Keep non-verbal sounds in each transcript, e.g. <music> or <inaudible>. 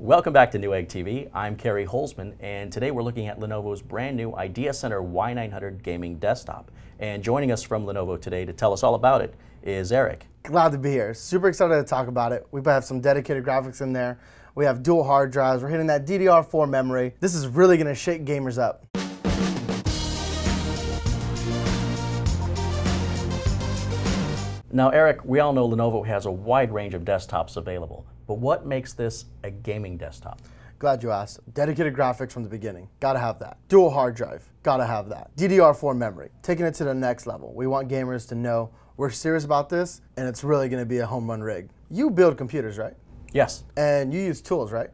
Welcome back to Newegg TV. I'm Carey Holzman, and today we're looking at Lenovo's brand new IdeaCentre Y900 gaming desktop. And joining us from Lenovo today to tell us all about it is Erik. Glad to be here. Super excited to talk about it. We have some dedicated graphics in there. We have dual hard drives. We're hitting that DDR4 memory. This is really going to shake gamers up. Now, Erik, we all know Lenovo has a wide range of desktops available, but what makes this a gaming desktop? Glad you asked. Dedicated graphics from the beginning. Gotta have that. Dual hard drive. Gotta have that. DDR4 memory. Taking it to the next level. We want gamers to know we're serious about this and it's really gonna be a home run rig. You build computers, right? Yes. And you use tools, right?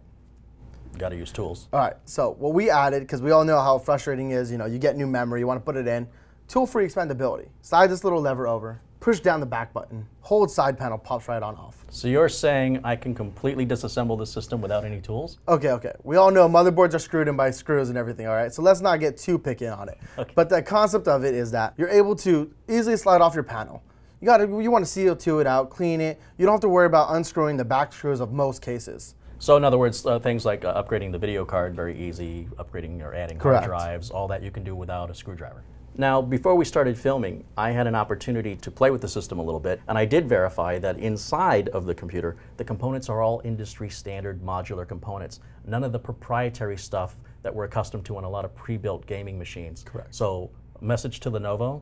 Got to use tools. All right. So what we added, because we all know how frustrating is, you know, you get new memory, you want to put it in. Tool-free expandability. Slide this little lever over, push down the back button, hold side panel, pops right on off. So you're saying I can completely disassemble the system without any tools? Okay, okay. We all know motherboards are screwed in by screws and everything, all right? So let's not get too picky on it. Okay. But the concept of it is that you're able to easily slide off your panel. You got to you want to CO2 it out, clean it. You don't have to worry about unscrewing the back screws of most cases. So in other words, uh, things like uh, upgrading the video card, very easy, upgrading or adding Correct. hard drives, all that you can do without a screwdriver. Now, before we started filming, I had an opportunity to play with the system a little bit, and I did verify that inside of the computer, the components are all industry standard modular components. None of the proprietary stuff that we're accustomed to on a lot of pre-built gaming machines. Correct. So, message to Lenovo,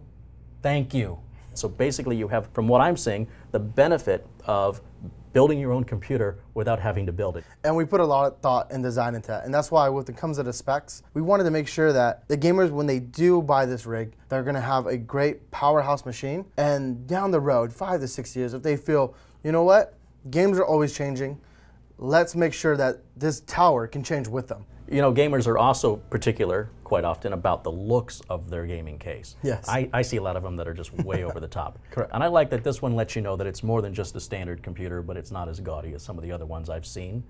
thank you. So basically you have, from what I'm seeing, the benefit of building your own computer without having to build it. And we put a lot of thought and design into that. And that's why when it comes to the specs, we wanted to make sure that the gamers, when they do buy this rig, they're gonna have a great powerhouse machine. And down the road, five to six years, if they feel, you know what, games are always changing, let's make sure that this tower can change with them. You know, gamers are also particular quite often about the looks of their gaming case. Yes. I, I see a lot of them that are just way over the top. <laughs> Correct. And I like that this one lets you know that it's more than just a standard computer, but it's not as gaudy as some of the other ones I've seen.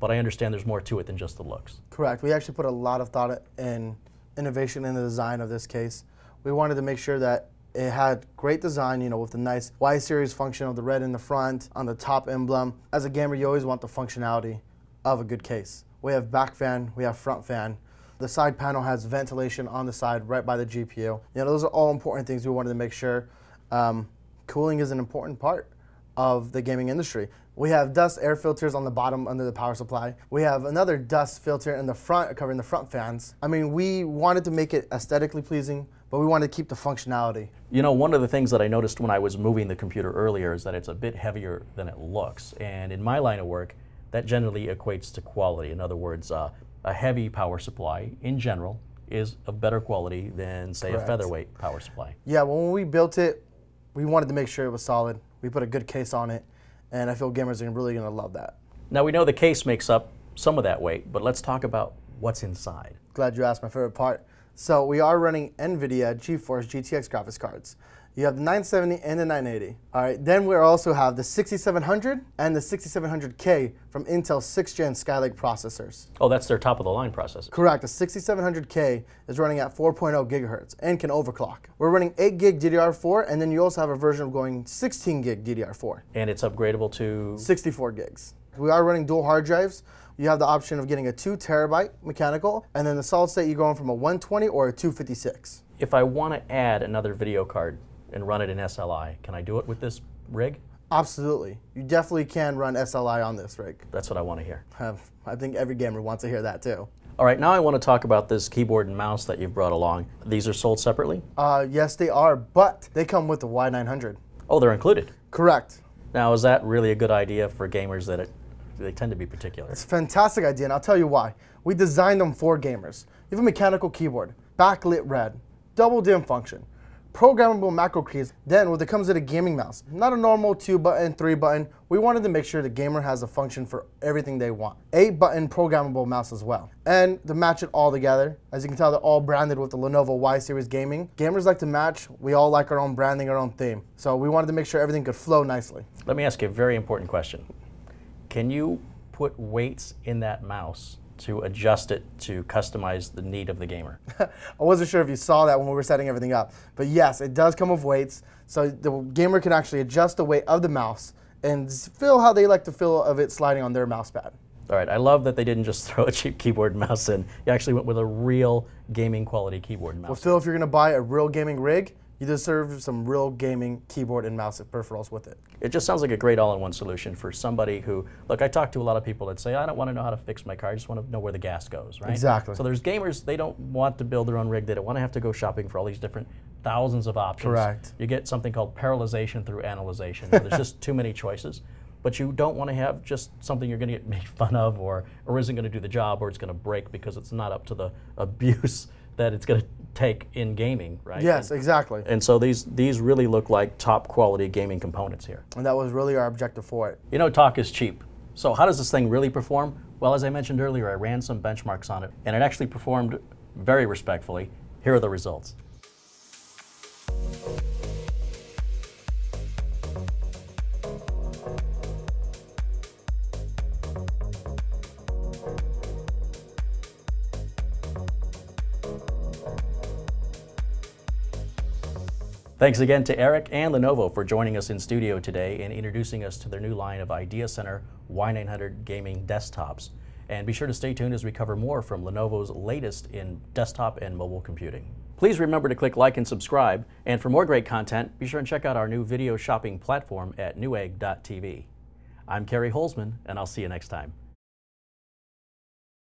But I understand there's more to it than just the looks. Correct. We actually put a lot of thought and innovation in the design of this case. We wanted to make sure that it had great design, you know, with the nice Y series function of the red in the front, on the top emblem. As a gamer, you always want the functionality of a good case. We have back fan, we have front fan. The side panel has ventilation on the side right by the GPU. You know, those are all important things we wanted to make sure. Um, cooling is an important part of the gaming industry. We have dust air filters on the bottom under the power supply. We have another dust filter in the front covering the front fans. I mean, we wanted to make it aesthetically pleasing, but we wanted to keep the functionality. You know, one of the things that I noticed when I was moving the computer earlier is that it's a bit heavier than it looks. And in my line of work, that generally equates to quality. In other words, uh, a heavy power supply in general is of better quality than, say, Correct. a featherweight power supply. Yeah, well, when we built it, we wanted to make sure it was solid. We put a good case on it, and I feel gamers are really gonna love that. Now, we know the case makes up some of that weight, but let's talk about what's inside. Glad you asked my favorite part. So we are running NVIDIA GeForce GTX graphics cards. You have the 970 and the 980. All right, then we also have the 6700 and the 6700K from Intel 6th gen Skylake processors. Oh, that's their top of the line processor. Correct, the 6700K is running at 4.0 gigahertz and can overclock. We're running 8 gig DDR4, and then you also have a version of going 16 gig DDR4, And it's upgradable to 64 gigs. We are running dual hard drives. You have the option of getting a 2 terabyte mechanical, and then the solid state you're going from a 120 or a 256. if I want to add another video card and run it in SLI, can I do it with this rig? Absolutely. You definitely can run SLI on this rig. That's what I want to hear. I think every gamer wants to hear that too. All right, now I want to talk about this keyboard and mouse that you've brought along. These are sold separately? Uh, yes, they are, but they come with the Y900. Oh, they're included. Correct. Now, is that really a good idea for gamers that it, they tend to be particular? It's a fantastic idea, and I'll tell you why. We designed them for gamers. You have a mechanical keyboard, backlit red, double dim function, programmable macro keys. Then when it comes to the gaming mouse, not a normal two button, three button, we wanted to make sure the gamer has a function for everything they want. Eight button programmable mouse as well. And to match it all together, as you can tell, they're all branded with the Lenovo Y Series Gaming. Gamers like to match, we all like our own branding, our own theme. So we wanted to make sure everything could flow nicely. Let me ask you a very important question. Can you put weights in that mouse to adjust it to customize the need of the gamer? <laughs> I wasn't sure if you saw that when we were setting everything up, but yes, it does come with weights, so the gamer can actually adjust the weight of the mouse and feel how they like to feel of it sliding on their mouse pad. All right, I love that they didn't just <laughs> throw a cheap keyboard and mouse in. You actually went with a real gaming quality keyboard and mouse. Well, Phil, if you're going to buy a real gaming rig, you deserve some real gaming keyboard and mouse peripherals with it. It just sounds like a great all-in-one solution for somebody who, look, I talk to a lot of people that say, I don't want to know how to fix my car, I just want to know where the gas goes, right? Exactly. So there's gamers, they don't want to build their own rig, they don't want to have to go shopping for all these different thousands of options. Correct. You get something called parallelization through analyzation, there's <laughs> just too many choices. But you don't want to have just something you're going to get <laughs> made fun of or, or isn't going to do the job or it's going to break because it's not up to the <laughs> abuse that it's going to take in gaming, right? Yes, and, exactly. and so these these really look like top quality gaming components here. And that was really our objective for it. You know, talk is cheap. So how does this thing really perform? Well, as I mentioned earlier, I ran some benchmarks on it, and it actually performed very respectfully. Here are the results. Thanks again to Erik and Lenovo for joining us in studio today and introducing us to their new line of IdeaCentre Y900 gaming desktops. And be sure to stay tuned as we cover more from Lenovo's latest in desktop and mobile computing. Please remember to click like and subscribe, and for more great content, be sure and check out our new video shopping platform at newegg.tv. I'm Carey Holzman, and I'll see you next time.